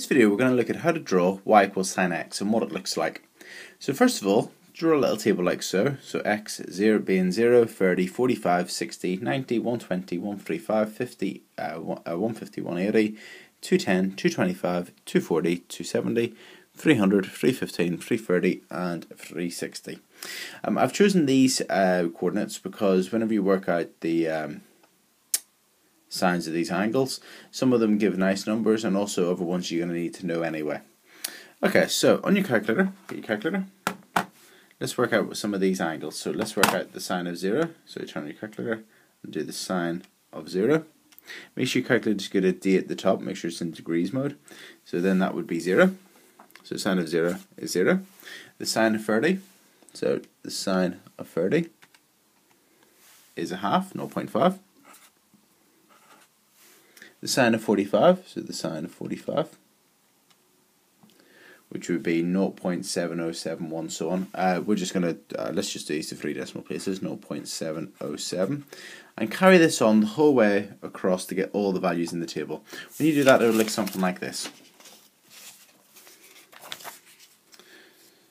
this video we're going to look at how to draw y equals sine x and what it looks like. So first of all, draw a little table like so. So x 0 being 0, 30, 45, 60, 90, 120, 135, 50, uh, 150, 180, 210, 225, 240, 270, 300, 315, 330 and 360. Um, I've chosen these uh, coordinates because whenever you work out the um, sines of these angles. Some of them give nice numbers and also other ones you're going to need to know anyway. Okay, so on your calculator, get your calculator. Let's work out some of these angles. So let's work out the sine of 0. So turn your calculator and do the sine of 0. Make sure your calculator is good at D at the top. Make sure it's in degrees mode. So then that would be 0. So sine of 0 is 0. The sine of 30. So the sine of 30 is a half, 0.5 the sine of 45, so the sine of 45, which would be 0.7071 so on. Uh, we're just going to, uh, let's just do these to three decimal places, 0.707, and carry this on the whole way across to get all the values in the table. When you do that, it'll look something like this.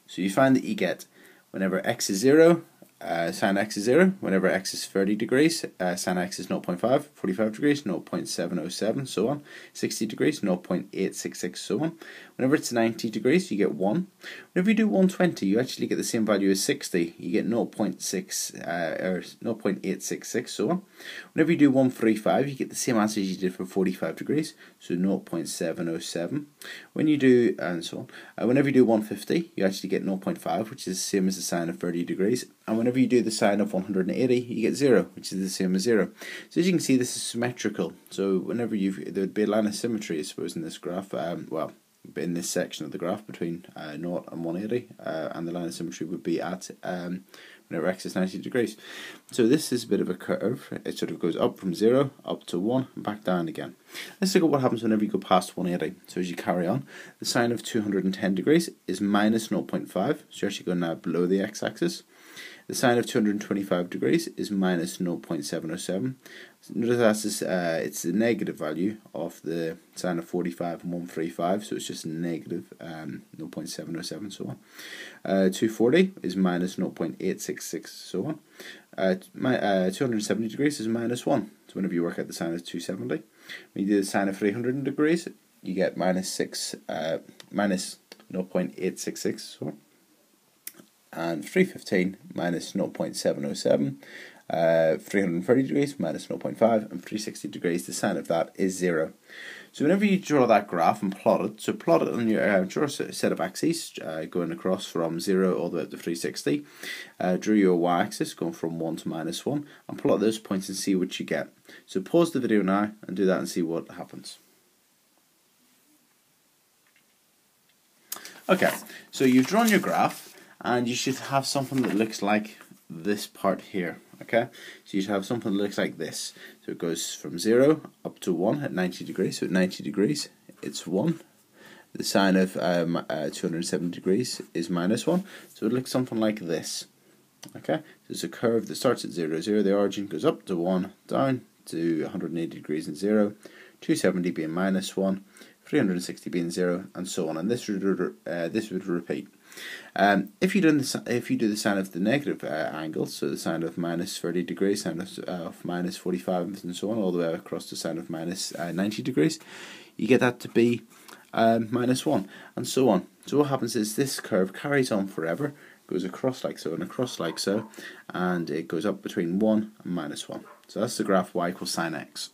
So you find that you get, whenever x is 0, uh, sine x is 0, whenever x is 30 degrees, uh, sine x is 0.5, 45 degrees, 0.707, so on, 60 degrees, 0.866, so on. Whenever it's 90 degrees, you get 1. Whenever you do 120, you actually get the same value as 60, you get 0.6, uh, or 0.866, so on. Whenever you do 135, you get the same answer as you did for 45 degrees, so 0.707. When you do, and so on, uh, whenever you do 150, you actually get 0.5, which is the same as the sine of 30 degrees, and whenever whenever you do the sine of 180, you get 0, which is the same as 0. So as you can see, this is symmetrical. So whenever you there would be a line of symmetry, I suppose, in this graph, um, well, in this section of the graph between uh, 0 and 180, uh, and the line of symmetry would be at um, whenever x is 90 degrees. So this is a bit of a curve. It sort of goes up from 0, up to 1, and back down again. Let's look at what happens whenever you go past 180. So as you carry on, the sine of 210 degrees is minus 0.5, so you're actually going now below the x-axis. The sine of 225 degrees is minus 0.707. Notice that's uh, it's the negative value of the sine of 45 and 135, so it's just negative um, 0.707, so on. Uh, 240 is minus 0.866, so on. Uh, my, uh, 270 degrees is minus 1. So whenever you work out the sine of 270, when you do the sine of 300 degrees, you get minus 6, uh, minus 0.866, so on and 315 minus 0.707, uh, 330 degrees minus 0.5, and 360 degrees, the sine of that is 0. So whenever you draw that graph and plot it, so plot it on your uh, draw a set of axes uh, going across from 0 all the way up to 360. Uh, draw your y-axis going from 1 to minus 1 and plot those points and see what you get. So pause the video now and do that and see what happens. Okay, so you've drawn your graph and you should have something that looks like this part here okay? So you should have something that looks like this. So it goes from 0 up to 1 at 90 degrees. So at 90 degrees it's 1 the sine of um, uh, 270 degrees is minus 1 so it looks something like this okay? So it's a curve that starts at 0 0 the origin goes up to 1 down to 180 degrees and 0 270 being minus 1 360 being 0 and so on. And this would, uh, this would repeat um, if you do the if you do the sine of the negative uh, angle, so the sine of minus thirty degrees, sine of, uh, of minus forty five, and so on, all the way across to sine of minus, uh, ninety degrees, you get that to be um, minus one, and so on. So what happens is this curve carries on forever, goes across like so and across like so, and it goes up between one and minus one. So that's the graph y equals sine x.